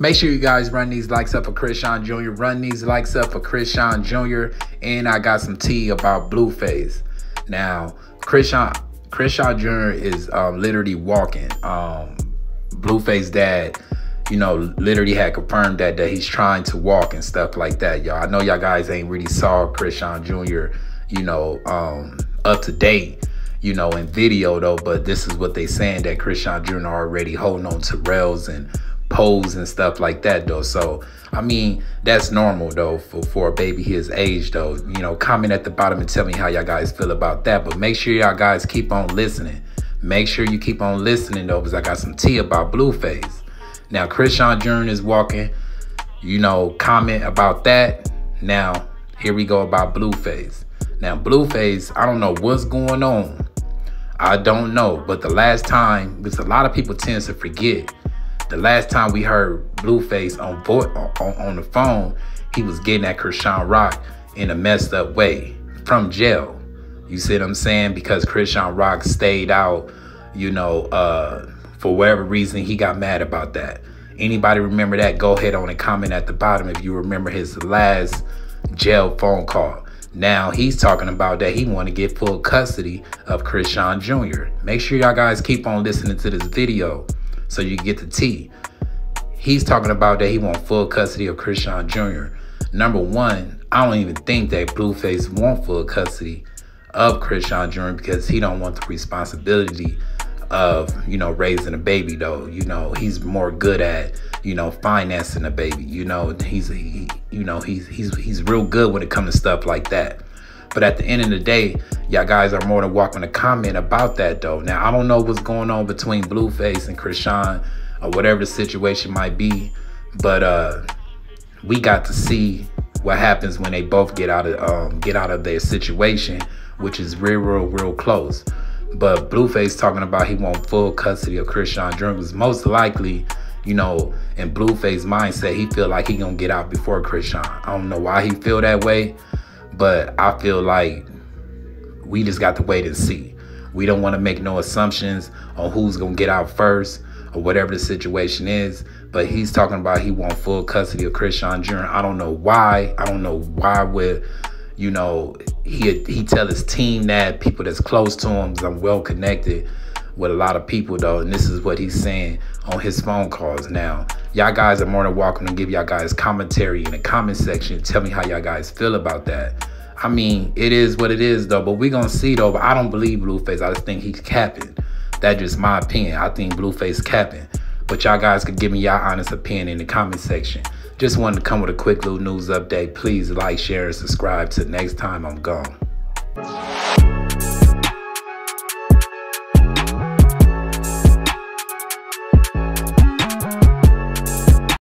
Make sure you guys run these likes up for Chrisean Jr. Run these likes up for Chrisean Jr. And I got some tea about Blueface. Now, Chrisean, Chrisean Jr. is um, literally walking. Um, Blueface dad, you know, literally had confirmed that that he's trying to walk and stuff like that, y'all. I know y'all guys ain't really saw Chrisean Jr., you know, um, up to date you know, in video though, but this is what they saying that Chrisean Jr. already holding on to rails and pose and stuff like that though. So I mean that's normal though for, for a baby his age though. You know, comment at the bottom and tell me how y'all guys feel about that. But make sure y'all guys keep on listening. Make sure you keep on listening though, because I got some tea about Blueface. Now Chrisean Jr. is walking. You know, comment about that. Now here we go about Blueface. Now Blueface, I don't know what's going on. I don't know, but the last time, because a lot of people tend to forget the last time we heard Blueface on, on, on the phone, he was getting at Chrisean Rock in a messed up way from jail. You see what I'm saying? Because Chrisean Rock stayed out, you know, uh, for whatever reason, he got mad about that. Anybody remember that? Go ahead on and comment at the bottom if you remember his last jail phone call. Now he's talking about that he want to get full custody of Chrisean Jr. Make sure y'all guys keep on listening to this video so you get the tea. He's talking about that he want full custody of Chrisean Jr. Number one, I don't even think that Blueface want full custody of Chrisean Jr. because he don't want the responsibility of, you know, raising a baby though. You know, he's more good at, you know, financing a baby. You know, he's he, you know, he's he's he's real good when it comes to stuff like that. But at the end of the day, y'all guys are more than welcome to comment about that though. Now, I don't know what's going on between Blueface and Chrisean or whatever the situation might be, but uh, we got to see what happens when they both get out of um, get out of their situation, which is real, real, real close. But Blueface talking about he want full custody of Chrisean Dreams. Most likely, you know, in Blueface mindset, he feel like he gonna get out before Chrisean. I don't know why he feel that way. But I feel like we just got to wait and see. We don't want to make no assumptions on who's going to get out first or whatever the situation is. But he's talking about he want full custody of Chrisean Jr. I don't know why. I don't know why would, you know, he he tell his team that, people that's close to him, I'm well connected with a lot of people though. And this is what he's saying on his phone calls now. Y'all guys are more than welcome to give y'all guys commentary in the comment section. Tell me how y'all guys feel about that. I mean, it is what it is though, but we gonna see though. But I don't believe Blueface. I just think he's capping. That's just my opinion. I think Blueface capping. But y'all guys could give me y'all honest opinion in the comment section. Just wanted to come with a quick little news update. Please like, share, and subscribe. Till next time, I'm gone.